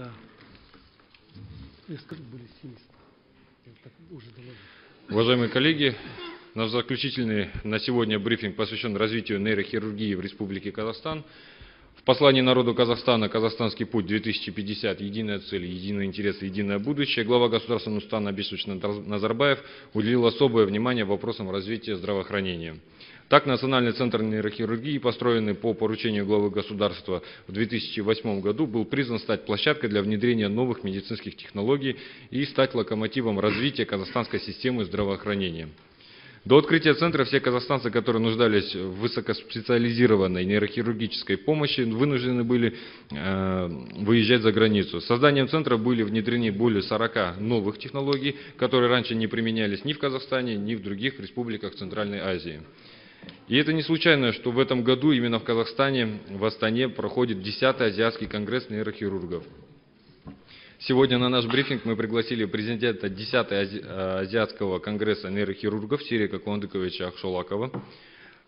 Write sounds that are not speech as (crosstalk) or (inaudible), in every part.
Да. Я скажу, были 70. Я так уже доложил. Уважаемые коллеги, наш заключительный на сегодня брифинг посвящен развитию нейрохирургии в Республике Казахстан. В послании народу Казахстана «Казахстанский путь 2050. Единая цель, единый интерес, единое будущее» глава государства Нустан Абишевич Назарбаев уделил особое внимание вопросам развития здравоохранения. Так, Национальный центр нейрохирургии, построенный по поручению главы государства в 2008 году, был признан стать площадкой для внедрения новых медицинских технологий и стать локомотивом развития казахстанской системы здравоохранения. До открытия центра все казахстанцы, которые нуждались в высокоспециализированной нейрохирургической помощи, вынуждены были э, выезжать за границу. Созданием центра были внедрены более 40 новых технологий, которые раньше не применялись ни в Казахстане, ни в других республиках Центральной Азии. И это не случайно, что в этом году именно в Казахстане, в Астане, проходит 10-й Азиатский конгресс нейрохирургов. Сегодня на наш брифинг мы пригласили президента 10-го Азиатского конгресса нейрохирургов Сирика Кондыковича Ахшолакова,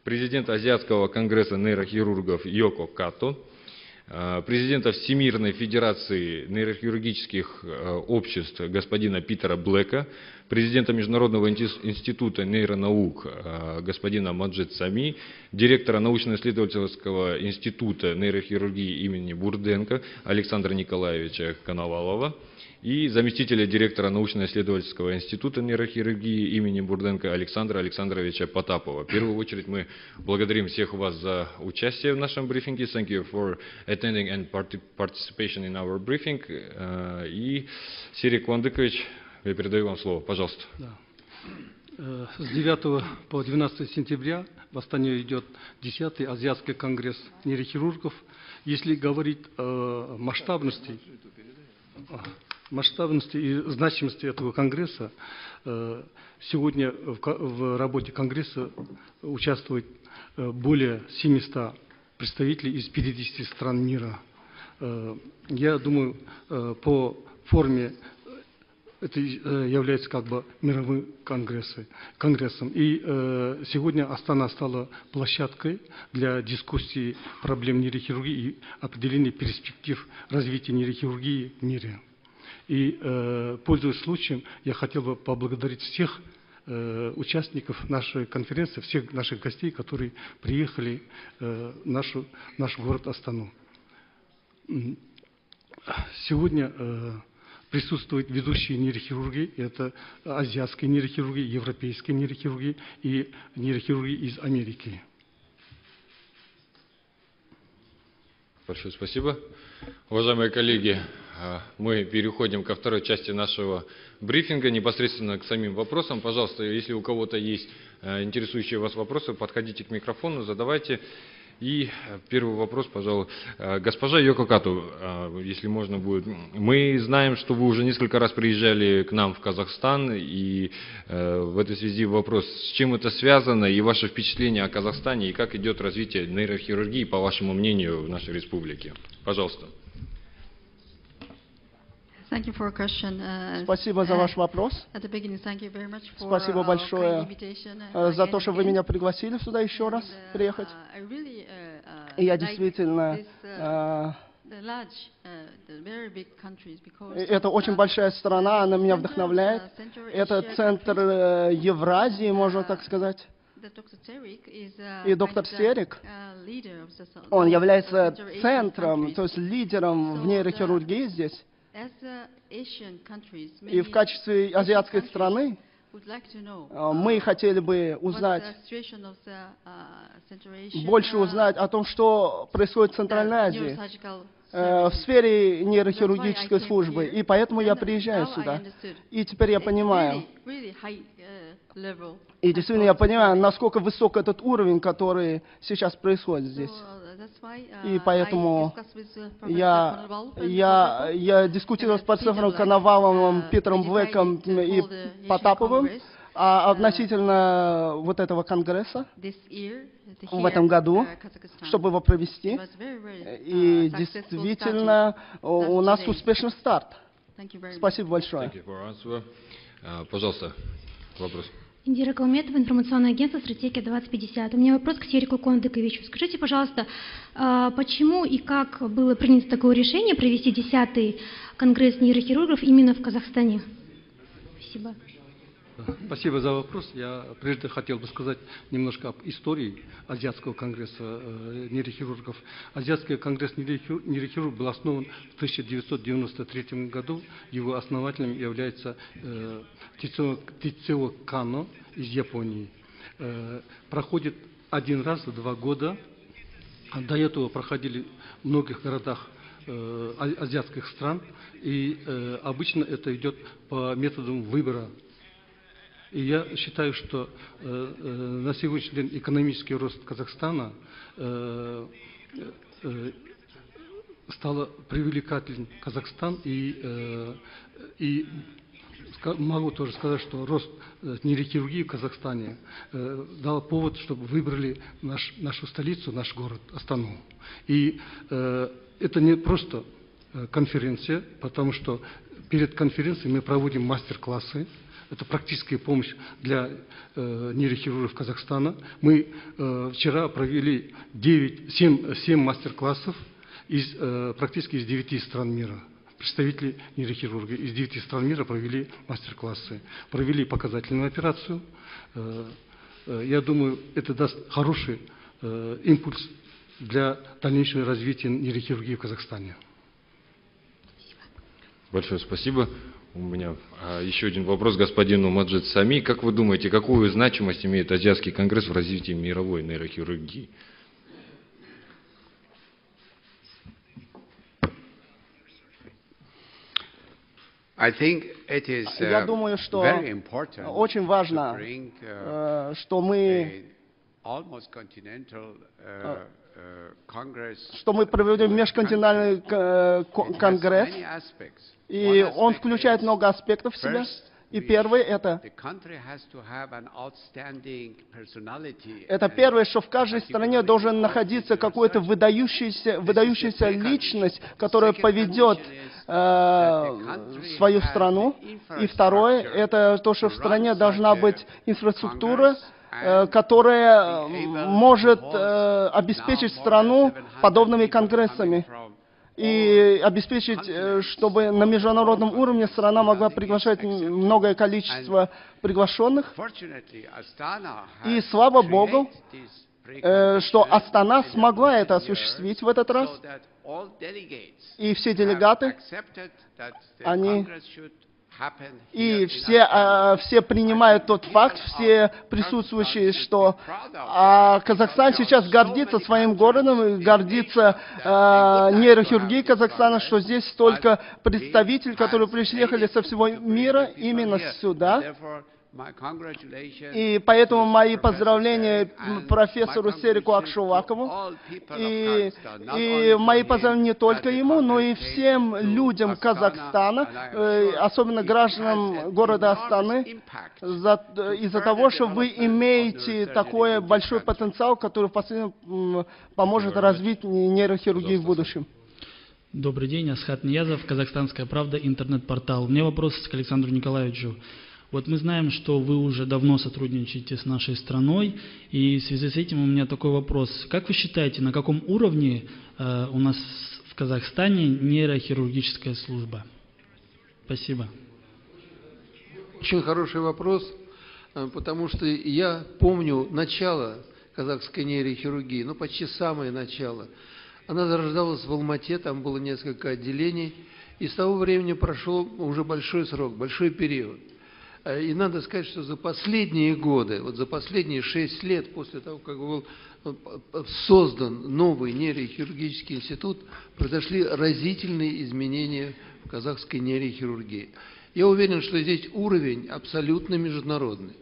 президента Азиатского конгресса нейрохирургов Йоко Като, Э, президента Всемирной Федерации нейрохирургических э, обществ господина Питера Блэка, президента Международного института нейронаук э, господина Маджид Сами, директора научно-исследовательского института нейрохирургии имени Бурденко Александра Николаевича Коновалова, и заместителя директора научно-исследовательского института нейрохирургии имени Бурденко Александра Александровича Потапова. В первую очередь мы благодарим всех вас за участие в нашем брифинге. Thank you for attending and participation in our briefing. Э, и Сирик Вандыкович, я передаю вам слово. Пожалуйста. Да. Э, с 9 по 12 сентября в Астане идет 10-й Азиатский конгресс нейрохирургов. Если говорить о масштабности, масштабности и значимости этого Конгресса э, сегодня в работе Конгресса участвует э, более 700 представителей из 50 стран мира. Я думаю, по форме это является как бы мировым конгрессом. конгрессом. И сегодня Астана стала площадкой для дискуссии проблем нейрохирургии и определения перспектив развития нейрохирургии в мире. И, э, пользуясь случаем, я хотел бы поблагодарить всех э, участников нашей конференции, всех наших гостей, которые приехали э, в нашу, наш город Астану. Сегодня э, присутствуют ведущие нейрохирурги, это азиатские нейрохирурги, европейские нейрохирурги и нейрохирурги из Америки. Большое спасибо. Уважаемые коллеги, а, мы переходим ко второй части нашего брифинга, непосредственно к самим вопросам. Пожалуйста, если у кого-то есть а, интересующие вас вопросы, подходите к микрофону, задавайте. И первый вопрос, пожалуй, а, госпожа Йококату, если можно будет. Мы знаем, что вы уже несколько раз приезжали к нам в Казахстан, и в этой связи вопрос, с чем это связано, и ваше впечатление о Казахстане, и как идет развитие нейрохирургии, по вашему мнению, в нашей республике. Пожалуйста. Thank you for a question. Uh, Спасибо за ваш вопрос. At the beginning, thank you very much for Спасибо большое за то, что вы меня пригласили сюда еще раз приехать. И я действительно это очень большая страна, она меня вдохновляет. Это центр Евразии, можно так сказать. И доктор Серик, он является центром, то есть лидером в нейрохирургии здесь. И в качестве азиатской страны а, мы хотели бы узнать, uh, больше узнать о том, что происходит в Центральной Азии э, в сфере нейрохирургической службы. И поэтому я приезжаю сюда. И теперь я понимаю, uh, и действительно я понимаю, насколько высок этот уровень, который сейчас происходит здесь. И поэтому я, я, я дискутировал с профессором Коноваловым, Питером Блэком и Потаповым а относительно вот этого конгресса в этом году, чтобы его провести. И действительно у нас успешный старт. Спасибо большое. Пожалуйста, вопрос. Индира Калметова, информационное агентство «Стратегия-2050». У меня вопрос к Серику Кондыковичу. Скажите, пожалуйста, а, почему и как было принято такое решение провести 10-й конгресс нейрохирургов именно в Казахстане? Спасибо. Спасибо за вопрос. Я прежде хотел бы сказать немножко об истории Азиатского конгресса э, нейрохирургов. Азиатский конгресс нейрохирургов был основан в 1993 году. Его основателем является э, Тицио Кано из Японии. Э, проходит один раз в два года. До этого проходили в многих городах азиатских стран, и обычно это идет по методам выбора и я считаю, что э, э, на сегодняшний день экономический рост Казахстана э, э, стало привлекателен Казахстан и, э, и могу тоже сказать, что рост э, нейрохирургии в Казахстане э, дал повод, чтобы выбрали наш, нашу столицу, наш город, Астану. И э, это не просто э, конференция, потому что перед конференцией мы проводим мастер-классы, это практическая помощь для э, нейрохирургов Казахстана. Мы э, вчера провели 9, 7, 7 мастер-классов из, э, практически из 9 стран мира. Представители нейрохирурга из 9 стран мира провели мастер-классы. Провели показательную операцию. Э, э, я думаю, это даст хороший э, импульс для дальнейшего развития нейрохирургии в Казахстане. Большое спасибо. У меня а, еще один вопрос господину Маджид Сами. Как вы думаете, какую значимость имеет Азиатский конгресс в развитии мировой нейрохирургии? Я думаю, что очень важно, uh, что мы что мы проведем межконтинентальный конгресс, и он включает много аспектов в себя. И первый это, это первое, что в каждой стране должен находиться какой-то выдающийся, выдающаяся личность, которая поведет э, свою страну. И второе, это то, что в стране должна быть инфраструктура, Э, которая может э, обеспечить страну подобными конгрессами и обеспечить, э, чтобы на международном уровне страна могла приглашать многое количество приглашенных. И слава Богу, что Астана смогла это осуществить в этот раз. И все делегаты, они и все, а, все принимают тот факт, все присутствующие, что а, Казахстан сейчас гордится своим городом, гордится а, нейрохирургией Казахстана, что здесь столько представителей, которые приехали со всего мира именно сюда. И поэтому мои поздравления профессору Серику Акшувакову. И, и мои поздравления не только ему, но и всем людям Казахстана, э, особенно гражданам города Астаны, из-за того, что вы имеете такой большой потенциал, который впоследствии поможет развить нейрохирургию в будущем. Добрый день, Асхат Ниязов, Казахстанская правда, интернет-портал. У меня вопрос к Александру Николаевичу. Вот мы знаем, что вы уже давно сотрудничаете с нашей страной, и в связи с этим у меня такой вопрос. Как вы считаете, на каком уровне э, у нас в Казахстане нейрохирургическая служба? Спасибо. Очень хороший вопрос, э, потому что я помню начало казахской нейрохирургии, ну почти самое начало. Она зарождалась в Алмате, там было несколько отделений, и с того времени прошел уже большой срок, большой период. Э, и надо сказать, что за последние годы, вот за последние шесть лет после того, как был э, создан новый нейрохирургический институт, произошли разительные изменения в казахской нейрохирургии. Я уверен, что здесь уровень абсолютно международный.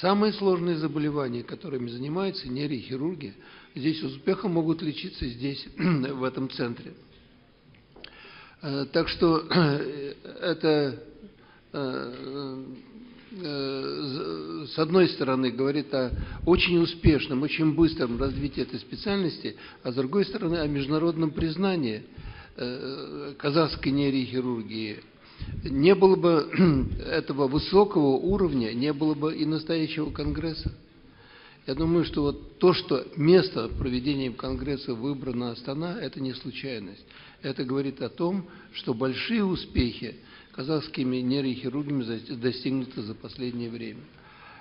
Самые сложные заболевания, которыми занимаются нейрохирурги, здесь успехом могут лечиться здесь, (clears throat) в этом центре. Э, так что (clears throat) это с одной стороны, говорит о очень успешном, очень быстром развитии этой специальности, а с другой стороны, о международном признании э, казахской нейрохирургии. не было бы (clears throat) этого высокого уровня, не было бы и настоящего Конгресса. Я думаю, что вот то, что место проведения Конгресса выбрано Астана, это не случайность. Это говорит о том, что большие успехи казахскими нейрохирургами достигнуты за последнее время.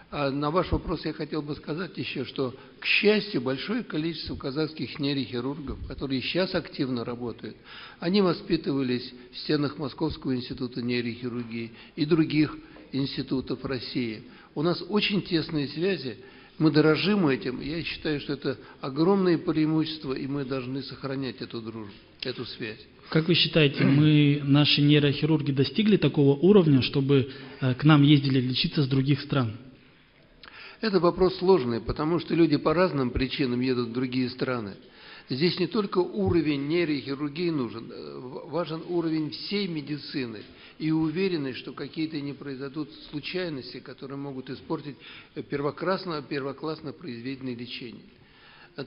А на ваш вопрос я хотел бы сказать еще, что, к счастью, большое количество казахских нейрохирургов, которые сейчас активно работают, они воспитывались в стенах Московского института нейрохирургии и других институтов России. У нас очень тесные связи, мы дорожим этим. Я считаю, что это огромное преимущество, и мы должны сохранять эту дружбу, эту связь. Как вы считаете, мы, наши нейрохирурги, достигли такого уровня, чтобы э, к нам ездили лечиться с других стран? Это вопрос сложный, потому что люди по разным причинам едут в другие страны. Здесь не только уровень нейрохирургии нужен, э, важен уровень всей медицины и уверенность, что какие-то не произойдут случайности, которые могут испортить первоклассно, первоклассно произведенное лечение.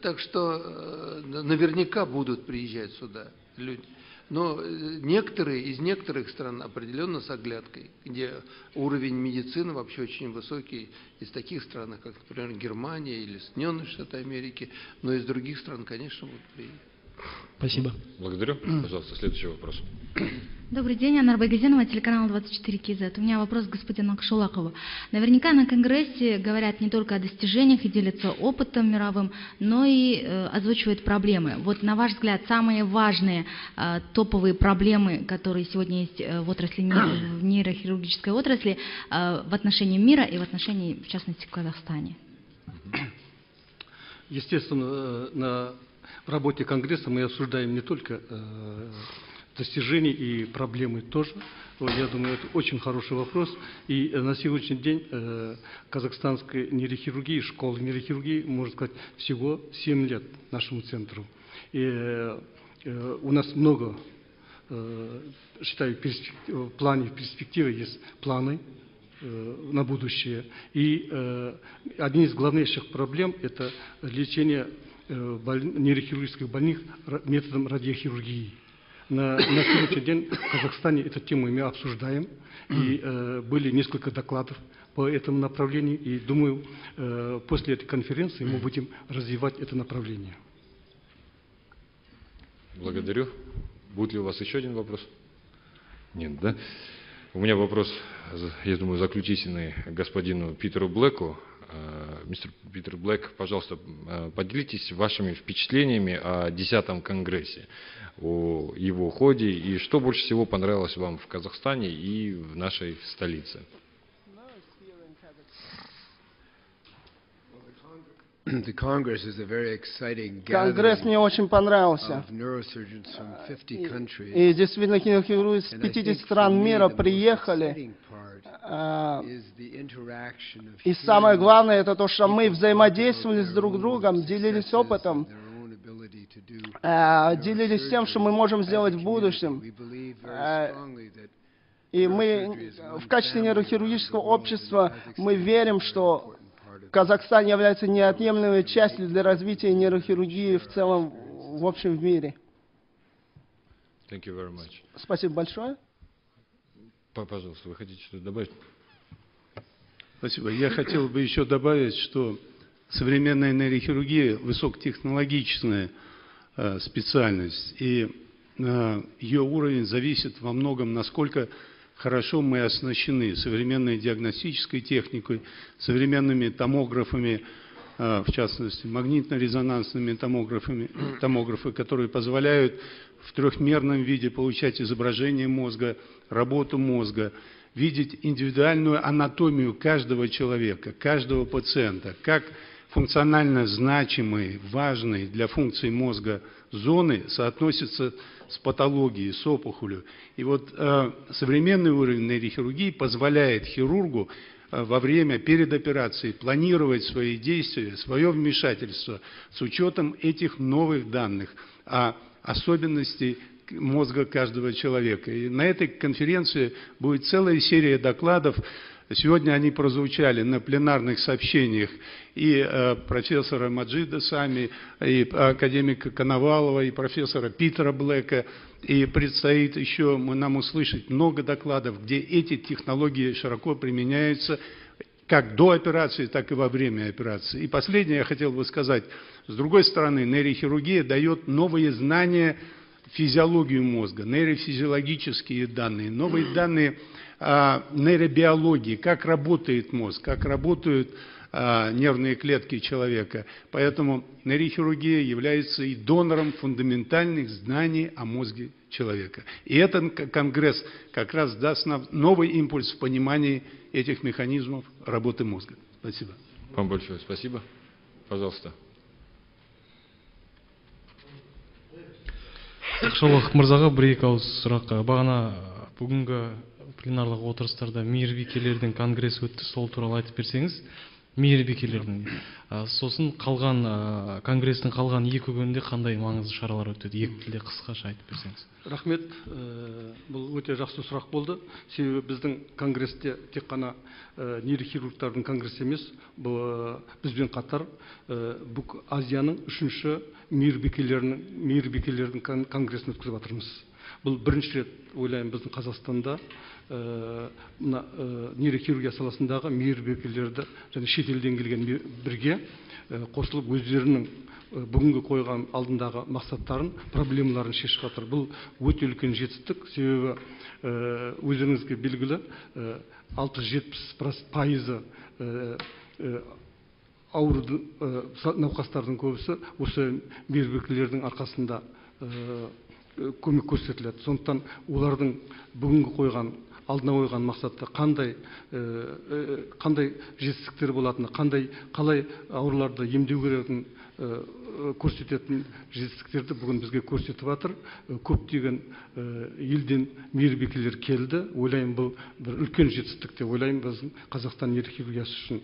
Так что э, наверняка будут приезжать сюда люди. Но э, некоторые из некоторых стран определенно с оглядкой, где уровень медицины вообще очень высокий, из таких стран, как, например, Германия или Соединенные Штаты Америки, но из других стран, конечно, будут приехать. Спасибо. Благодарю. Пожалуйста, следующий вопрос. Добрый день, Анар Байгазинова, телеканал 24 КЗ. У меня вопрос к господину Акшулакову. Наверняка на Конгрессе говорят не только о достижениях и делятся опытом мировым, но и э, озвучивают проблемы. Вот на ваш взгляд, самые важные э, топовые проблемы, которые сегодня есть э, в отрасли в нейрохирургической отрасли, э, в отношении мира и в отношении, в частности, в Казахстане? Естественно, э, на в работе Конгресса мы обсуждаем не только э, достижения и проблемы тоже. Я думаю, это очень хороший вопрос. И э, на сегодняшний день э, казахстанской нейрохирургии, школы нейрохирургии, можно сказать, всего 7 лет нашему центру. И э, э, у нас много, считаю, в плане, в перспективе есть планы на будущее. И одни из главнейших проблем – это лечение Э, нейрохирургических больных методом радиохирургии. На, на сегодняшний день в Казахстане эту тему мы обсуждаем, и э, были несколько докладов по этому направлению, и думаю, э, после этой конференции мы будем развивать это направление. Благодарю. Будет ли у вас еще один вопрос? Нет, да? У меня вопрос, я думаю, заключительный господину Питеру Блэку. Э, мистер Питер Блэк, пожалуйста, э, поделитесь вашими впечатлениями о 10-м Конгрессе, о его ходе и что больше всего понравилось вам в Казахстане и в нашей столице. Конгресс мне очень понравился. И действительно, хирурги из 50 стран мира приехали. А, и самое главное, это то, что мы взаимодействовали с друг другом, делились опытом, а, делились тем, что мы можем сделать в будущем. А, и мы в качестве нейрохирургического общества мы верим, что Казахстан является неотъемлемой частью для развития нейрохирургии в целом, в общем, в мире. Thank you very much. Спасибо большое. Пожалуйста, вы хотите что-то добавить? Спасибо. Я хотел бы еще добавить, что современная нейрохирургия высокотехнологичная э, специальность, и э, ее уровень зависит во многом, насколько хорошо мы оснащены современной диагностической техникой, современными томографами, э, в частности, магнитно-резонансными томографами, (clears throat) томографы, которые позволяют в трехмерном виде получать изображение мозга, работу мозга, видеть индивидуальную анатомию каждого человека, каждого пациента, как функционально значимые, важные для функции мозга зоны соотносятся с патологией, с опухолью. И вот э, современный уровень нейрохирургии позволяет хирургу э, во время, перед операцией планировать свои действия, свое вмешательство с учетом этих новых данных о особенностей мозга каждого человека. И на этой конференции будет целая серия докладов Сегодня они прозвучали на пленарных сообщениях и э, профессора Маджида Сами, и академика Коновалова, и профессора Питера Блэка. И предстоит еще нам услышать много докладов, где эти технологии широко применяются как до операции, так и во время операции. И последнее я хотел бы сказать. С другой стороны, нейрохирургия дает новые знания физиологию мозга, нейрофизиологические данные, новые данные нейробиологии, как работает мозг, как работают а, нервные клетки человека. Поэтому нейрохирургия является и донором фундаментальных знаний о мозге человека. И этот конгресс как раз даст нам новый импульс в понимании этих механизмов работы мозга. Спасибо. Вам большое спасибо. Пожалуйста. шолох мырзаға бір екі ауыз сұраққа бағана бүгінгі пленарлық отырыстарда мейірбикелердің конгрессі өтті сол туралы айтып берсеңіз мейірбикелердің сосын қалған конгресстің қалған екі күнінде қандай маңызды шаралар өтеді екі тілде қысқаша айтып берсеңіз. Рахмет. Бұл өте жақсы сұрақ болды. Себебі біздің конгрессте тек қана нейрохирургтардың конгрессі емес бұл бізбен қатар бүк азияның үшінші мейірбикелерінің мейірбикелердің конгрессін өткізіп жатырмыз бұл бірінші рет ойлаймын біздің қазақстанда мына нейрохирургия саласындағы мейірбикелерді және шетелден келген бірге қосылып өздерінің бүгінгі қойған алдындағы мақсаттарын проблемаларын шешіп жатыр. Бұл өте үлкен жетістік. Себебі өздеріңізге белгілі алты жетпіс пайызы ауруды науқастардың көбісі осы мейірбикелердің арқасында көмек көрсетіледі. Сондықтан олардың бүгінгі қойған алдына қойған мақсатта қандай қандай жетістіктер болатыны қандай қалай ауруларды емдеу керегін көрсететін жетістіктерді бүгін бізге көрсетіп жатыр көптеген елден мейірбикелер келді. Ойлаймын бұл бір үлкен жетістік деп ойлаймын. Біздің қазақстан нейрохирургиясы үшін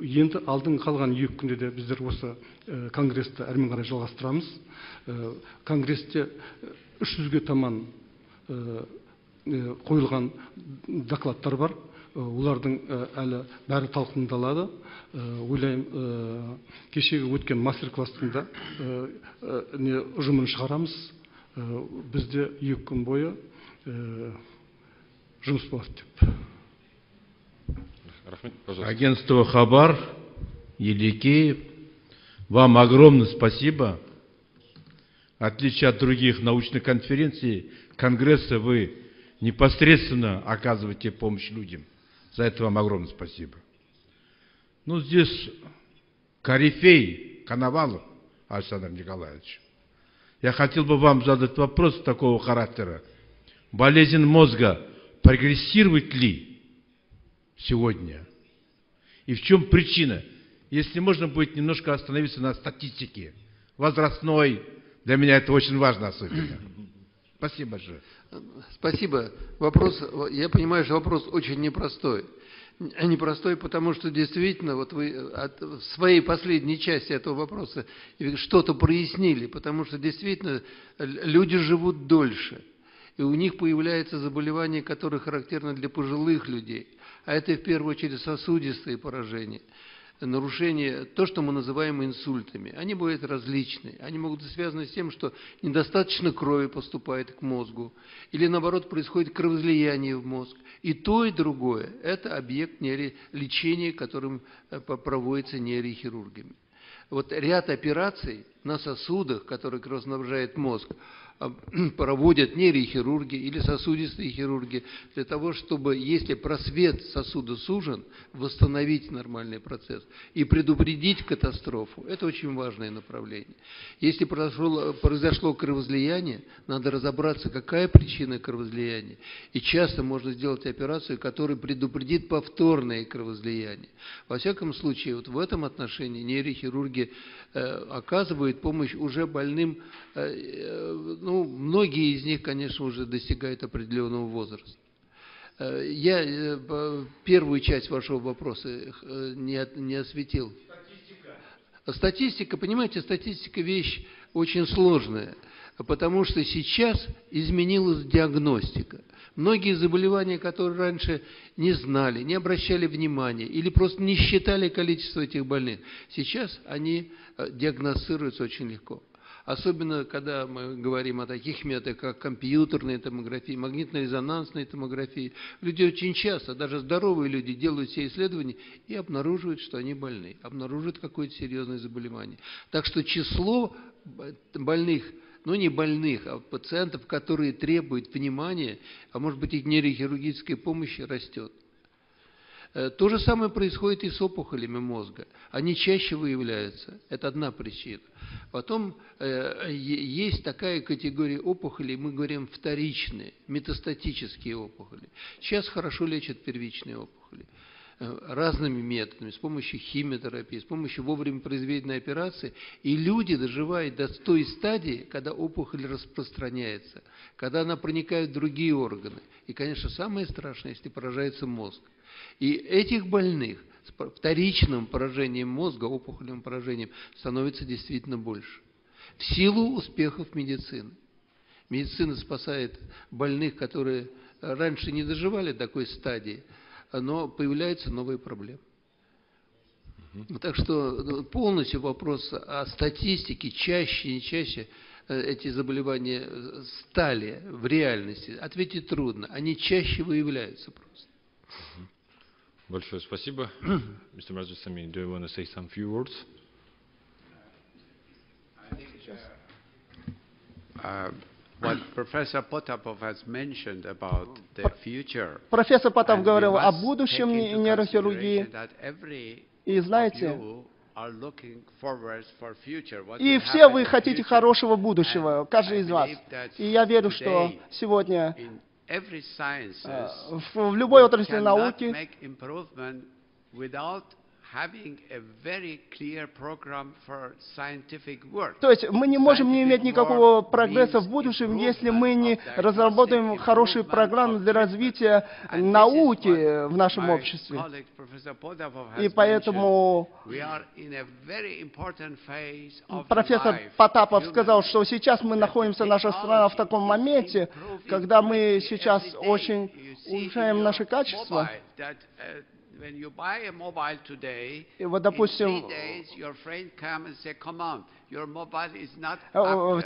енді алдың қалған екі күнде де біздер осы конгрессті әрмен қарай жалғастырамыз. Конгрессте үш жүзге таман қойылған докладтар бар. олардың әлі бәрі талқындалады ойлаймын кешегі өткен мастер класстың да не ұжымын шығарамыз бізде екі күн бойы жұмыс болады деп агентство хабар Еликеев вам огромное спасибо в отличие от других научных конференций конгресса вы непосредственно оказываете помощь людям. За это вам огромное спасибо. Ну, здесь корифей Коновалов Александр Николаевич. Я хотел бы вам задать вопрос такого характера. Болезнь мозга прогрессирует ли сегодня? И в чем причина? Если можно будет немножко остановиться на статистике. Возрастной. Для меня это очень важно особенно. Спасибо большое. Спасибо. Вопрос, я понимаю, что вопрос очень непростой. Непростой, потому что действительно, вот вы от, в своей последней части этого вопроса что-то прояснили, потому что действительно люди живут дольше, и у них появляются заболевания, которые характерны для пожилых людей, а это в первую очередь сосудистые поражения – нарушения, то, что мы называем инсультами. Они бывают различные. Они могут быть связаны с тем, что недостаточно крови поступает к мозгу, или наоборот происходит кровоизлияние в мозг. И то, и другое – это объект лечения, которым э, проводится нейрохирургами. Вот ряд операций на сосудах, которые кровоснабжает мозг, (clears throat) проводят нейрохирурги или сосудистые хирурги для того, чтобы, если просвет сосуда сужен, восстановить нормальный процесс и предупредить катастрофу. Это очень важное направление. Если произошло, произошло кровоизлияние, надо разобраться, какая причина кровоизлияния. И часто можно сделать операцию, которая предупредит повторное кровоизлияние. Во всяком случае, вот в этом отношении нейрохирурги э, оказывают помощь уже больным э, э, ну, многие из них, конечно, уже достигают определенного возраста. Э, я э, первую часть вашего вопроса э, не, не осветил. Статистика. Статистика, понимаете, статистика вещь очень сложная. потому что сейчас изменилась диагностика. Многие заболевания, которые раньше не знали, не обращали внимания или просто не считали количество этих больных, сейчас они диагностируются очень легко. Особенно, когда мы говорим о таких методах, как компьютерная томография, магнитно-резонансная томография. Люди очень часто, даже здоровые люди, делают все исследования и обнаруживают, что они больны, обнаруживают какое-то серьезное заболевание. Так что число больных ну не больных, а пациентов, которые требуют внимания, а может быть и нейрохирургической помощи, растет. Э, то же самое происходит и с опухолями мозга. Они чаще выявляются. Это одна причина. Потом э, есть такая категория опухолей, мы говорим вторичные, метастатические опухоли. Сейчас хорошо лечат первичные опухоли э, разными методами, с помощью химиотерапии, с помощью вовремя произведенной операции. И люди доживают до той стадии, когда опухоль распространяется, когда она проникает в другие органы. И, конечно, самое страшное, если поражается мозг. И этих больных с вторичным поражением мозга, опухолевым поражением, становится действительно больше. В силу успехов медицины. Медицина спасает больных, которые раньше не доживали до такой стадии, но появляются новые проблемы. Так что ну, полностью вопрос о статистике, чаще, не чаще э, эти заболевания стали в реальности, ответить трудно. Они чаще выявляются просто. Большое спасибо. Mr. Majid Sami, do you want to say some few words? Uh, what Professor Potapov has mentioned about the future. Профессор Потапов говорил о будущем нейрохирургии. И знаете, и все вы хотите хорошего будущего, каждый из вас. И я верю, что сегодня в любой отрасли науки то есть мы не можем не иметь никакого прогресса в будущем, если мы не разработаем хорошие программы для развития науки в нашем обществе. И поэтому профессор Потапов сказал, что сейчас мы находимся, наша страна, в таком моменте, когда мы сейчас очень улучшаем наши качества. Вот, допустим,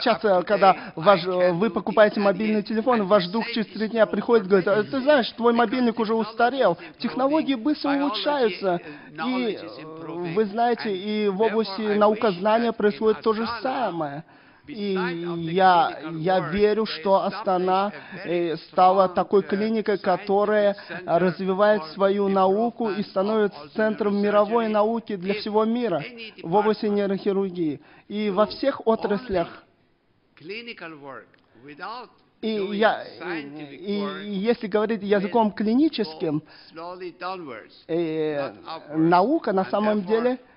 часто, когда ваш, вы покупаете мобильный телефон, ваш друг через три дня приходит и говорит, «А ты знаешь, твой мобильник уже устарел, технологии быстро улучшаются, и вы знаете, и в области наукознания происходит то же самое. И я, я верю, что Астана э, стала такой клиникой, которая развивает свою науку и становится центром мировой науки для всего мира в области нейрохирургии. И во всех отраслях и, я, и если говорить языком клиническим, э, наука на самом деле Э,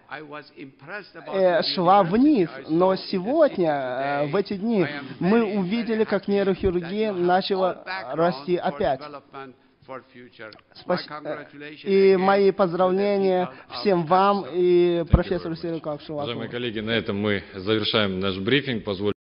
шла вниз. Но сегодня, э, в эти дни, мы увидели, как нейрохирургия начала расти опять. Спасибо. И мои поздравления всем вам и профессору Сереку Акшулакову. Уважаемые коллеги, на этом мы завершаем наш брифинг. Позвольте